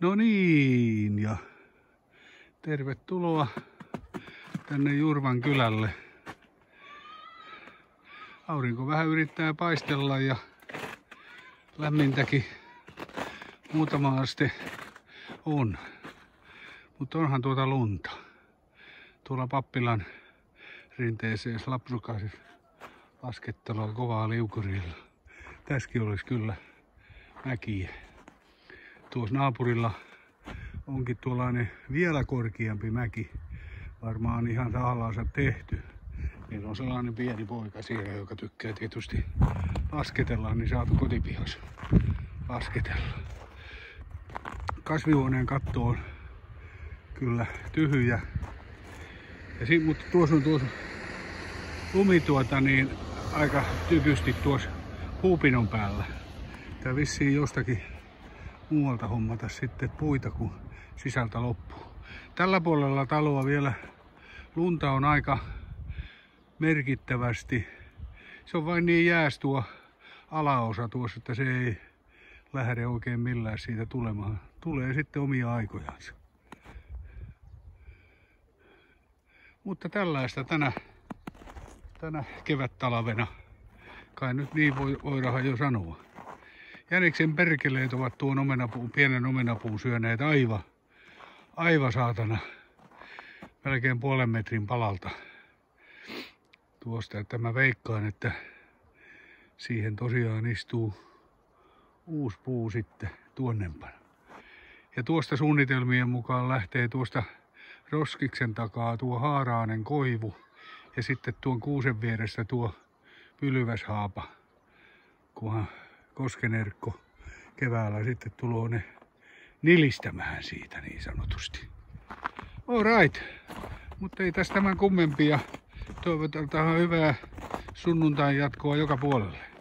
No niin, ja tervetuloa tänne Jurvan kylälle. Aurinko vähän yrittää paistella ja lämmintäkin muutama aste on. Mutta onhan tuota lunta. Tuolla pappilan rinteeseen lapsukaiset laskettelua kovaa liukurilla. Tässäkin olisi kyllä mäkiä. Tuossa naapurilla onkin tuollainen vielä korkeampi mäki. Varmaan ihan tahallansa tehty. Meillä on sellainen pieni poika siellä, joka tykkää tietysti lasketella, niin saatu kotipihas lasketella. Kasvihuoneen katto on kyllä tyhjä. Ja si- mutta tuossa on tuossa lumi tuota, niin aika tykysti tuossa puupinon päällä. Tää vissiin jostakin muualta hommata sitten puita, kun sisältä loppuu. Tällä puolella taloa vielä lunta on aika merkittävästi. Se on vain niin jääs tuo alaosa tuossa, että se ei lähde oikein millään siitä tulemaan. Tulee sitten omia aikojansa. Mutta tällaista tänä, tänä kevättalvena. Kai nyt niin voi, voidaan jo sanoa. Jäniksen perkeleet ovat tuon omenapuun, pienen omenapuun syöneet aivan, aivan saatana, melkein puolen metrin palalta tuosta. Että mä veikkaan, että siihen tosiaan istuu uusi puu sitten tuonnempana. Ja tuosta suunnitelmien mukaan lähtee tuosta roskiksen takaa tuo haaraanen koivu ja sitten tuon kuusen vieressä tuo pylväshaapa, kunhan Koskenerkko keväällä sitten tulee ne nilistämään siitä niin sanotusti. All right. Mutta ei tästä tämän kummempia. Toivotetaan hyvää sunnuntain jatkoa joka puolelle.